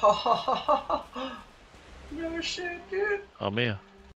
Ha ha Ha ha ha ha. Ha. No shit, dude. เอาไหมอ่ะ